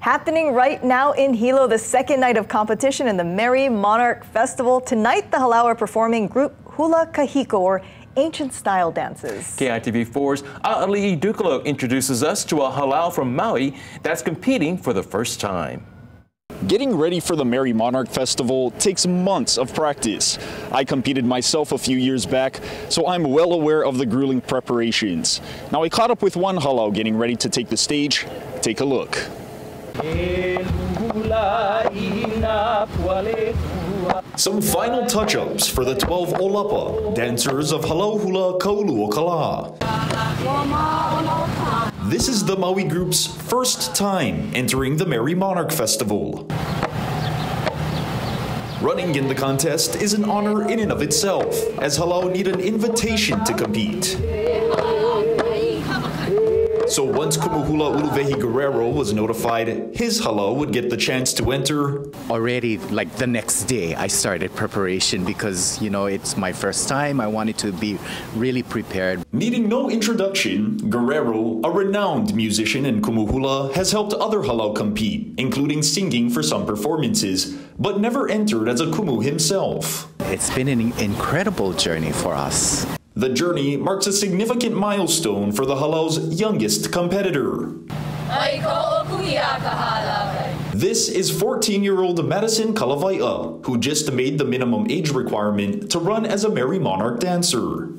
Happening right now in Hilo, the second night of competition in the Merrie Monarch Festival. Tonight, the Halau are performing group Hula Kahiko, or ancient style dances. KITV4's A'ali Idukalo introduces us to a halau from Maui that's competing for the first time. Getting ready for the Merrie Monarch Festival takes months of practice. I competed myself a few years back, so I'm well aware of the grueling preparations. Now I caught up with one halau getting ready to take the stage. Take a look. Some final touch-ups for the 12 Olapa, dancers of Halau Hula Kaulu This is the Maui group's first time entering the Merrie Monarch Festival. Running in the contest is an honor in and of itself, as Halau need an invitation to compete. So once Kumuhula Uluwehi Guerrero was notified his halau would get the chance to enter. Already, like the next day, I started preparation because, you know, it's my first time. I wanted to be really prepared. Needing no introduction, Guerrero, a renowned musician in Kumuhula, has helped other halau compete, including singing for some performances, but never entered as a kumu himself. It's been an incredible journey for us. The journey marks a significant milestone for the halau's youngest competitor. This is 14-year-old Madison Kalavaia, who just made the minimum age requirement to run as a Merrie Monarch dancer.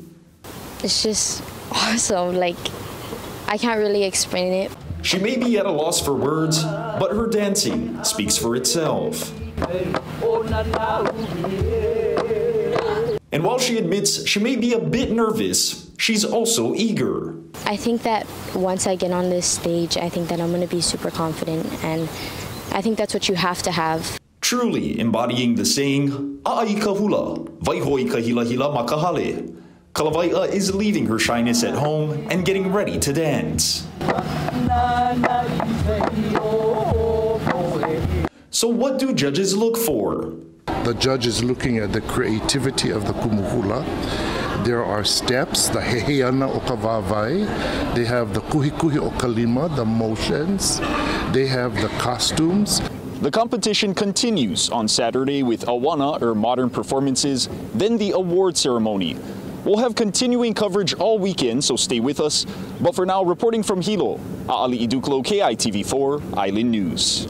It's just awesome. Like, I can't really explain it. She may be at a loss for words, but her dancing speaks for itself. And while she admits she may be a bit nervous, she's also eager. I think that once I get on this stage, I think that I'm going to be super confident, and I think that's what you have to have. Truly embodying the saying, A'ai kahula, vaihoi kahila hila makahale. Kalavaia is leaving her shyness at home and getting ready to dance. So what do judges look for? The judge is looking at the creativity of the kumuhula. There are steps, the heheana o kavavai. They have the kuhi kuhi o kalima, the motions. They have the costumes. The competition continues on Saturday with auana, or modern performances, then the award ceremony. We'll have continuing coverage all weekend, so stay with us. But for now, reporting from Hilo, Aali Iduklo, KITV4, Island News.